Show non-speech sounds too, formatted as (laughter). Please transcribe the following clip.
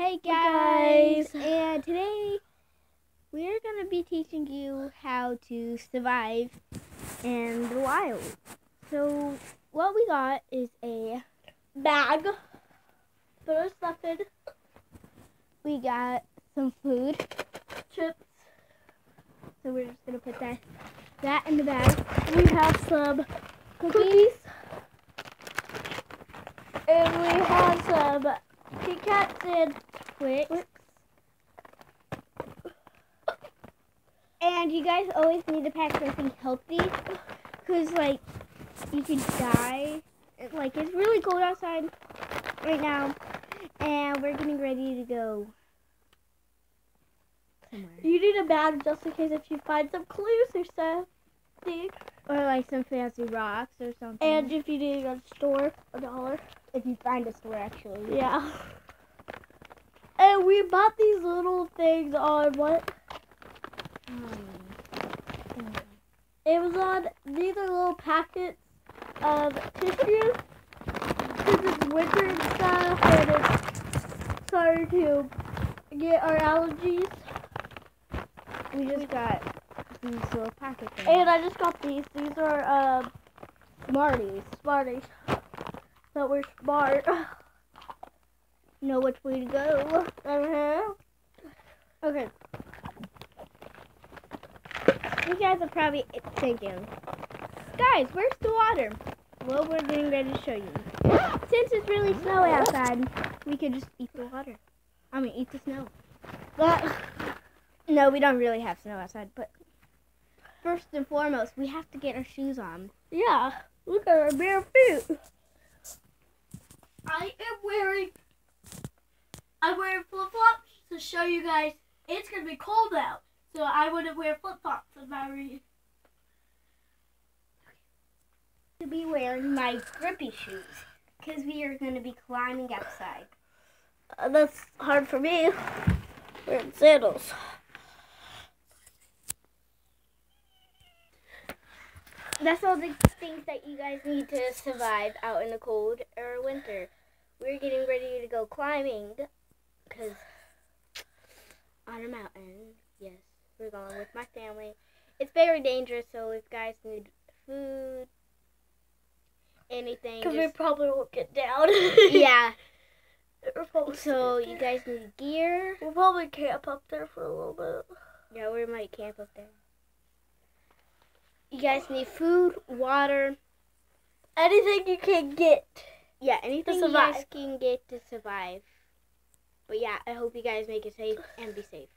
Hey Hey, guys, and today we're gonna be teaching you how to survive in the wild. So what we got is a Bag. First stuffing we got some food. chips. So we're just gonna put that that in the bag. We have some Cookies, and we have some Kit Kats and Twix. And you guys always need to pack something healthy, cause like you could die. It- Like it's really cold outside right now, and we're getting ready to go somewhere, you need a bag just in case if you find some clues or something. or like some fancy rocks or something. And if you need to store, a dollar. If you find a store, actually. Yeah. And we bought these little things on what? Amazon. These are little packets of tissue. Because it's winter and stuff, and it's starting to get our allergies. we just got these little packets. And I just got these. These are um, Smarties. Smarties. So we're smart. (laughs) Know which way to go. uh-huh. Okay. You guys are probably thinking, guys, where's the water? Well, we're getting ready to show you. Since it's really snowy outside, we could just eat the water. I mean, eat the snow. But (laughs) No, we don't really have snow outside, but first and foremost, we have to get our shoes on. yeah, look at our bare feet. I am wearing. I'm wearing flip flops to show you guys it's gonna be cold out, so I wouldn't wear flip flops if I were you. To be wearing my grippy shoes, because we are going to be climbing outside. Uh, that's hard for me. Wearing sandals. That's all the things that you guys need to survive out in the cold or winter. We're getting ready to go climbing because on a mountain. Yes, we're going with my family. It's very dangerous, so if guys need food, anything, Because we probably won't get down. (laughs) yeah. So you guys need gear. We'll probably camp up there for a little bit. Yeah, we might camp up there. You guys need food, water. Anything you can get. Yeah, anything you guys can get to survive. But yeah, I hope you guys make it safe and be safe.